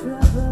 trouble.